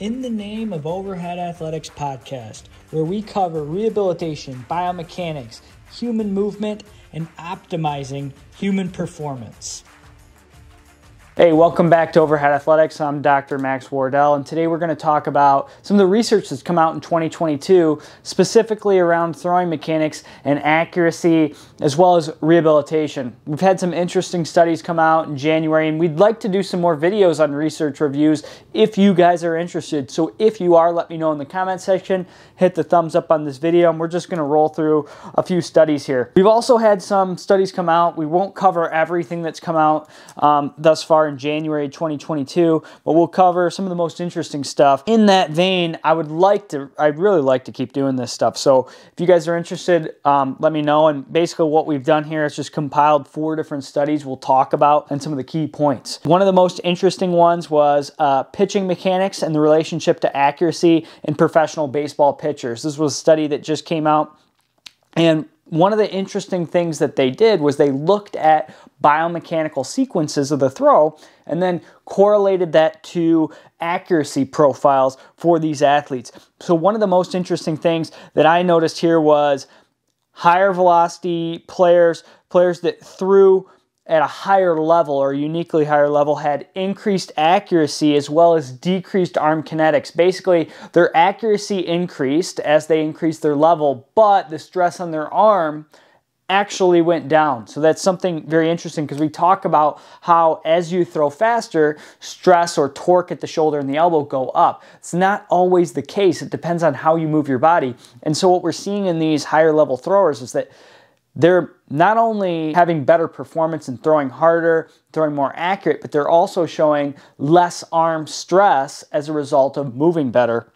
In the Name of Overhead Athletics podcast, where we cover rehabilitation, biomechanics, human movement, and optimizing human performance. Hey, welcome back to Overhead Athletics. I'm Dr. Max Wardell, and today we're going to talk about some of the research that's come out in 2022, specifically around throwing mechanics and accuracy, as well as rehabilitation. We've had some interesting studies come out in January, and we'd like to do some more videos on research reviews if you guys are interested. So if you are, let me know in the comment section. Hit the thumbs up on this video, and we're just going to roll through a few studies here. We've also had some studies come out. We won't cover everything that's come out um, thus far in January 2022, but we'll cover some of the most interesting stuff. In that vein, I would like to, I'd really like to keep doing this stuff. So if you guys are interested, um, let me know. And basically, what we've done here is just compiled four different studies we'll talk about and some of the key points. One of the most interesting ones was uh, pitching mechanics and the relationship to accuracy in professional baseball pitchers. This was a study that just came out. And one of the interesting things that they did was they looked at biomechanical sequences of the throw and then correlated that to accuracy profiles for these athletes. So, one of the most interesting things that I noticed here was higher velocity players, players that threw at a higher level or uniquely higher level had increased accuracy as well as decreased arm kinetics. Basically, their accuracy increased as they increased their level, but the stress on their arm actually went down. So that's something very interesting because we talk about how as you throw faster, stress or torque at the shoulder and the elbow go up. It's not always the case. It depends on how you move your body. And so what we're seeing in these higher level throwers is that they're not only having better performance and throwing harder, throwing more accurate, but they're also showing less arm stress as a result of moving better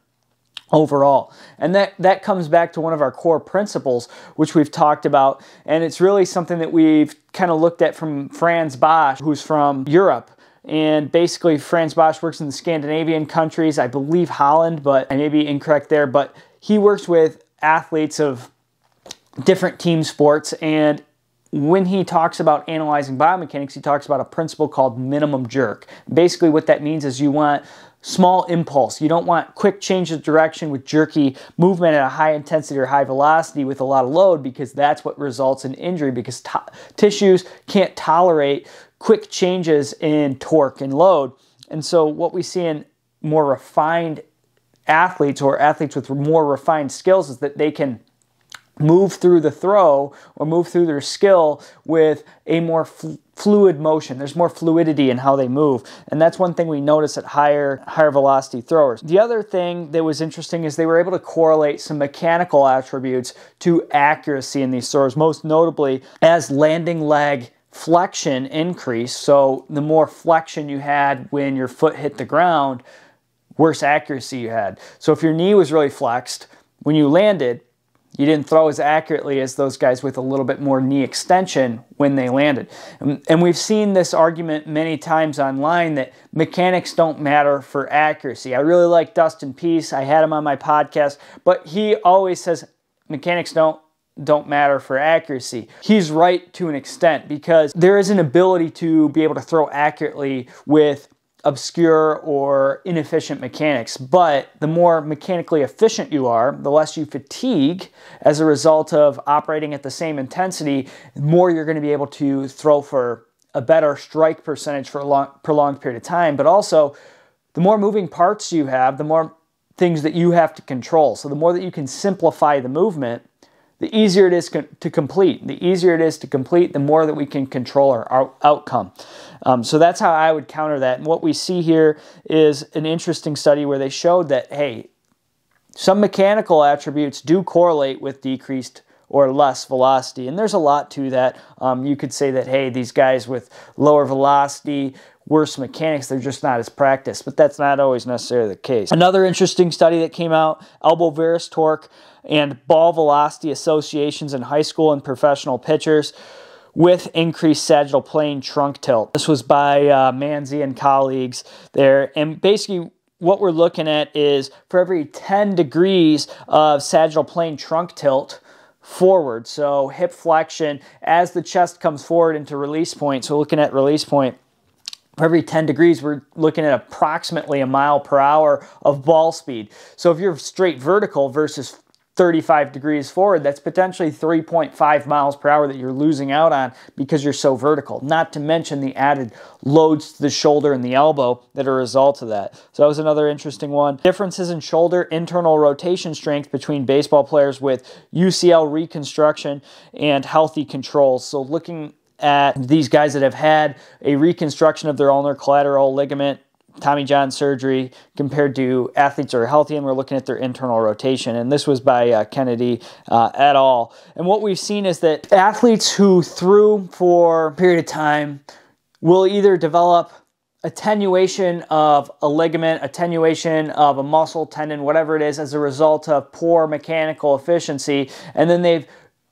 overall. And that, that comes back to one of our core principles, which we've talked about. And it's really something that we've kind of looked at from Frans Bosch, who's from Europe. And basically, Frans Bosch works in the Scandinavian countries, I believe Holland, but I may be incorrect there. But he works with athletes of different team sports. And when he talks about analyzing biomechanics, he talks about a principle called minimum jerk. Basically, what that means is you want small impulse. You don't want quick change of direction with jerky movement at a high intensity or high velocity with a lot of load because that's what results in injury because t- tissues can't tolerate quick changes in torque and load. And so, what we see in more refined athletes or athletes with more refined skills is that they can move through the throw or move through their skill with a more fl- fluid motion. There's more fluidity in how they move. And that's one thing we notice at higher higher velocity throwers. The other thing that was interesting is they were able to correlate some mechanical attributes to accuracy in these throws, most notably as landing leg flexion increased. So the more flexion you had when your foot hit the ground, worse accuracy you had. So if your knee was really flexed, when you landed, you didn't throw as accurately as those guys with a little bit more knee extension when they landed. Um, and we've seen this argument many times online that mechanics don't matter for accuracy. I really like Dustin Peace. I had him on my podcast, but he always says mechanics don't don't matter for accuracy. He's right to an extent because there is an ability to be able to throw accurately with obscure or inefficient mechanics. But the more mechanically efficient you are, the less you fatigue as a result of operating at the same intensity, the more you're going to be able to throw for a better strike percentage for a long, prolonged period of time. But also, the more moving parts you have, the more things that you have to control. So the more that you can simplify the movement, the easier it is to complete. The easier it is to complete, the more that we can control our outcome. Um, so that's how I would counter that. And what we see here is an interesting study where they showed that, hey, some mechanical attributes do correlate with decreased or less velocity. And there's a lot to that. Um, you could say that, hey, these guys with lower velocity, worse mechanics, they're just not as practiced. But that's not always necessarily the case. Another interesting study that came out elbow varus torque and ball velocity associations in high school and professional pitchers with increased sagittal plane trunk tilt. This was by uh, Manzi and colleagues there. And basically, what we're looking at is for every 10 degrees of sagittal plane trunk tilt, forward. So hip flexion as the chest comes forward into release point. So looking at release point, for every 10 degrees, we're looking at approximately a mile per hour of ball speed. So if you're straight vertical versus 35 degrees forward, that's potentially 3.5 miles per hour that you're losing out on because you're so vertical. Not to mention the added loads to the shoulder and the elbow that are a result of that. So that was another interesting one. Differences in shoulder internal rotation strength between baseball players with UCL reconstruction and healthy controls. So looking at these guys that have had a reconstruction of their ulnar collateral ligament Tommy John surgery compared to athletes that are healthy, and we're looking at their internal rotation. And this was by uh, Kennedy uh, et al. And what we've seen is that athletes who threw for a period of time will either develop attenuation of a ligament, attenuation of a muscle, tendon, whatever it is, as a result of poor mechanical efficiency, and then they've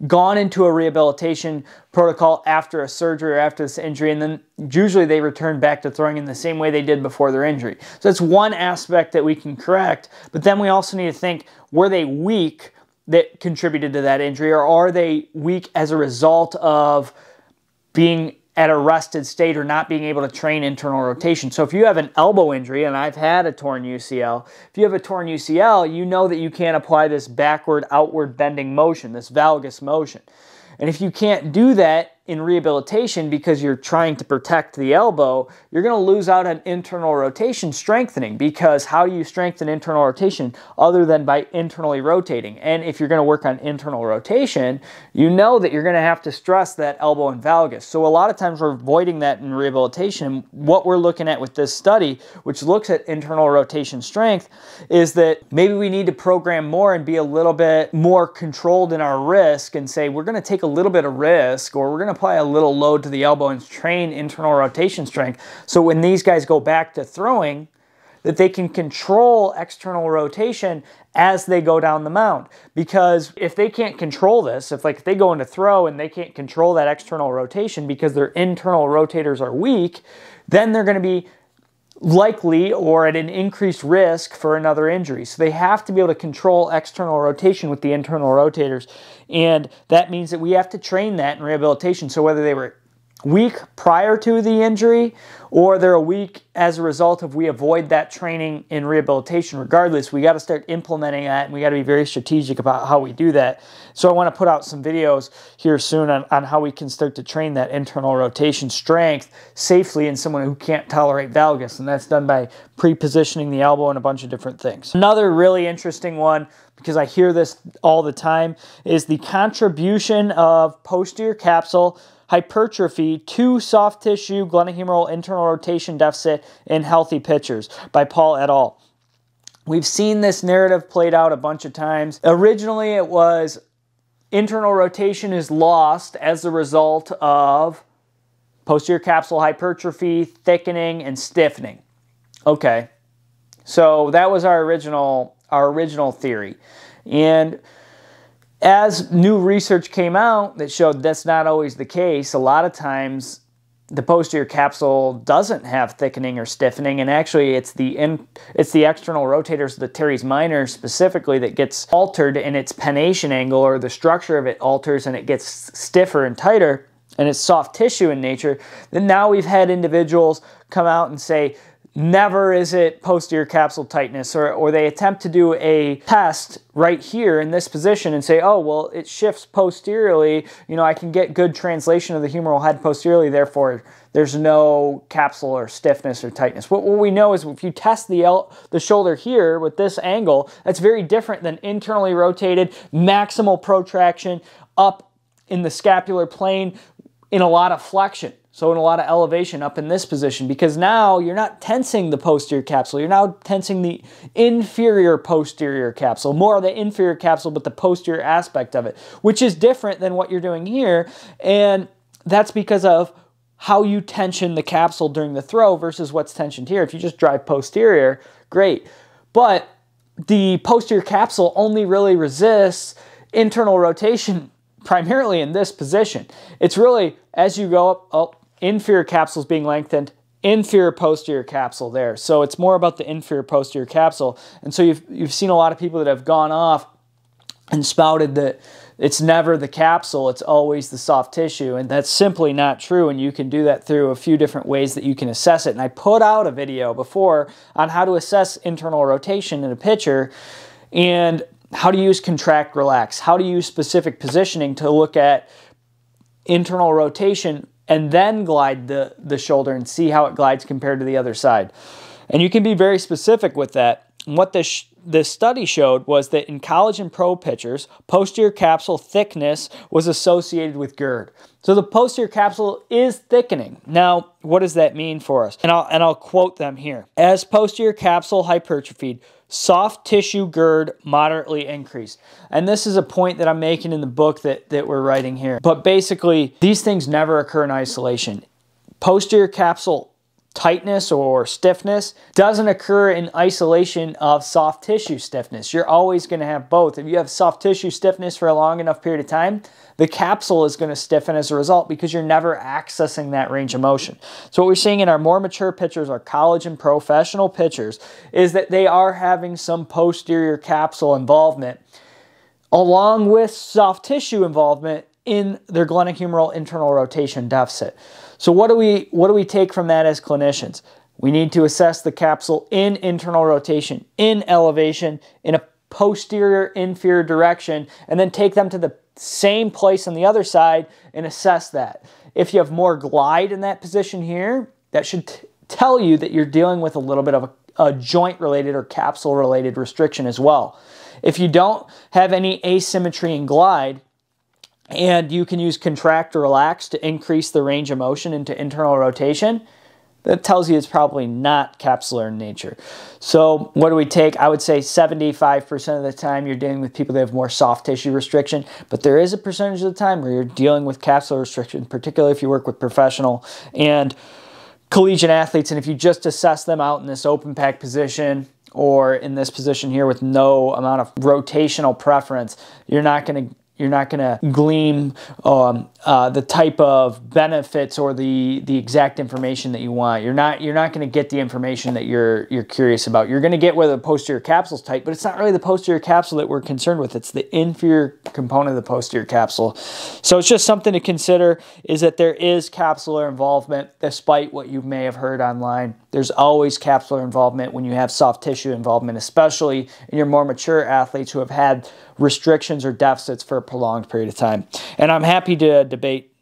gone into a rehabilitation protocol after a surgery or after this injury, and then usually they return back to throwing in the same way they did before their injury. So that's one aspect that we can correct, but then we also need to think were they weak that contributed to that injury, or are they weak as a result of being at a rested state or not being able to train internal rotation. So if you have an elbow injury, and I've had a torn UCL, if you have a torn UCL, you know that you can't apply this backward outward bending motion, this valgus motion. And if you can't do that in rehabilitation because you're trying to protect the elbow, you're going to lose out on internal rotation strengthening because how do you strengthen internal rotation other than by internally rotating? And if you're going to work on internal rotation, you know that you're going to have to stress that elbow and valgus. So a lot of times we're avoiding that in rehabilitation. What we're looking at with this study, which looks at internal rotation strength, is that maybe we need to program more and be a little bit more controlled in our risk and say we're going to take a little bit of risk or we're going to apply a little load to the elbow and train internal rotation strength. So when these guys go back to throwing, that they can control external rotation as they go down the mound. Because if they can't control this, if like they go into throw and they can't control that external rotation because their internal rotators are weak, then they're going to be likely or at an increased risk for another injury. So they have to be able to control external rotation with the internal rotators. And that means that we have to train that in rehabilitation. So whether they were weak prior to the injury or they're a week as a result of we avoid that training in rehabilitation regardless. We got to start implementing that and we got to be very strategic about how we do that. So i want to put out some videos here soon on, on how we can start to train that internal rotation strength safely in someone who can't tolerate valgus and that's done by pre-positioning the elbow and a bunch of different things. Another really interesting one because i hear this all the time is the contribution of posterior capsule hypertrophy to soft tissue glenohumeral internal rotation deficit in healthy pitchers by Paul et al. We've seen this narrative played out a bunch of times. Originally, it was internal rotation is lost as a result of posterior capsule hypertrophy, thickening, and stiffening. Okay, so that was our original our original theory, and as new research came out that showed that's not always the case, a lot of times the posterior capsule doesn't have thickening or stiffening, and actually it's the in, it's the external rotators, the teres minor specifically, that gets altered in its pennation angle, or the structure of it alters and it gets stiffer and tighter, and it's soft tissue in nature. Then now we've had individuals come out and say never is it posterior capsule tightness or, or they attempt to do a test right here in this position and say oh well it shifts posteriorly. You know i can get good translation of the humeral head posteriorly therefore there's no capsule or stiffness or tightness. What, what we know is if you test the, the shoulder here with this angle that's very different than internally rotated maximal protraction up in the scapular plane in a lot of flexion so in a lot of elevation up in this position because now you're not tensing the posterior capsule. You're now tensing the inferior posterior capsule, more the inferior capsule, but the posterior aspect of it, which is different than what you're doing here. And that's because of how you tension the capsule during the throw versus what's tensioned here. If you just drive posterior, great. But the posterior capsule only really resists internal rotation primarily in this position. It's really as you go up, up inferior capsules being lengthened, inferior posterior capsule there. So it's more about the inferior posterior capsule. And so you've, you've seen a lot of people that have gone off and spouted that it's never the capsule, it's always the soft tissue. And that's simply not true. And you can do that through a few different ways that you can assess it. And I put out a video before on how to assess internal rotation in a pitcher and how to use contract relax, how to use specific positioning to look at internal rotation and then glide the, the shoulder and see how it glides compared to the other side. And you can be very specific with that. What this this study showed was that in college and pro pitchers, posterior capsule thickness was associated with GIRD. So the posterior capsule is thickening. Now, what does that mean for us? And I'll, and I'll quote them here. As posterior capsule hypertrophied, soft tissue GIRD moderately increased. And this is a point that I'm making in the book that, that we're writing here. But basically, these things never occur in isolation. Posterior capsule tightness or stiffness doesn't occur in isolation of soft tissue stiffness. You're always going to have both. If you have soft tissue stiffness for a long enough period of time, the capsule is going to stiffen as a result because you're never accessing that range of motion. So what we're seeing in our more mature pitchers, our college and professional pitchers, is that they are having some posterior capsule involvement along with soft tissue involvement in their glenohumeral internal rotation deficit. So what do we what do we take from that as clinicians? We need to assess the capsule in internal rotation, in elevation, in a posterior inferior direction, and then take them to the same place on the other side and assess that. If you have more glide in that position here, that should tell you that you're dealing with a little bit of a, a joint related or capsule related restriction as well. If you don't have any asymmetry in glide, and you can use contract or relax to increase the range of motion into internal rotation, that tells you it's probably not capsular in nature. So, what do we take? I would say 75% of the time you're dealing with people that have more soft tissue restriction, but there is a percentage of the time where you're dealing with capsular restriction, particularly if you work with professional and collegiate athletes. And if you just assess them out in this open pack position, or in this position here with no amount of rotational preference, you're not going to you're not going to glean um, uh, the type of benefits or the the exact information that you want. You're not you're not going to get the information that you're you're curious about. You're going to get whether the posterior capsule is tight, but it's not really the posterior capsule that we're concerned with. It's the inferior component of the posterior capsule. So it's just something to consider is that there is capsular involvement despite what you may have heard online. There's always capsular involvement when you have soft tissue involvement, especially in your more mature athletes who have had restrictions or deficits for a prolonged period of time. And I'm happy to debate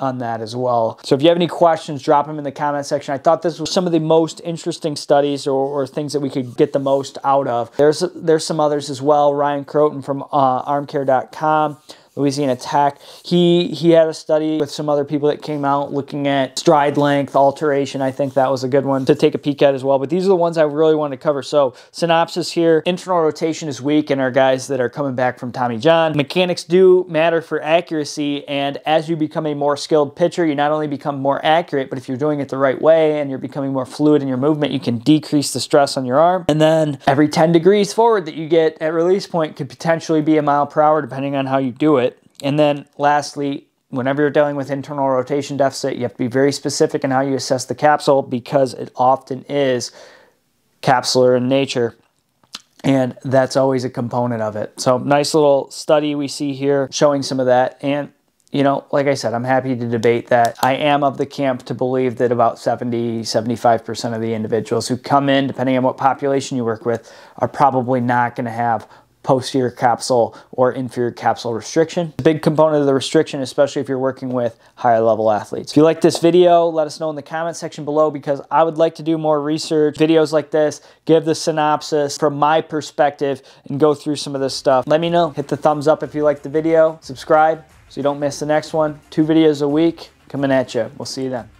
on that as well. So if you have any questions, drop them in the comment section. I thought this was some of the most interesting studies or, or things that we could get the most out of. There's there's some others as well. Ryan Crotin from uh, armcare.com Louisiana Tech. He he had a study with some other people that came out looking at stride length alteration. I think that was a good one to take a peek at as well. But these are the ones I really want to cover. So synopsis here: internal rotation is weak in our guys that are coming back from Tommy John. Mechanics do matter for accuracy, and as you become a more skilled pitcher, you not only become more accurate, but if you're doing it the right way and you're becoming more fluid in your movement, you can decrease the stress on your arm. And then every 10 degrees forward that you get at release point could potentially be a mile per hour, depending on how you do it. And then lastly, whenever you're dealing with internal rotation deficit, you have to be very specific in how you assess the capsule because it often is capsular in nature. And that's always a component of it. So, nice little study we see here showing some of that. And, you know, like I said, I'm happy to debate that. I am of the camp to believe that about 70, 75% of the individuals who come in, depending on what population you work with, are probably not going to have posterior capsule or inferior capsule restriction. A big component of the restriction, especially if you're working with higher level athletes. If you like this video, let us know in the comment section below because I would like to do more research, videos like this, give the synopsis from my perspective and go through some of this stuff. Let me know. Hit the thumbs up if you like the video. Subscribe so you don't miss the next one. Two videos a week coming at you. We'll see you then.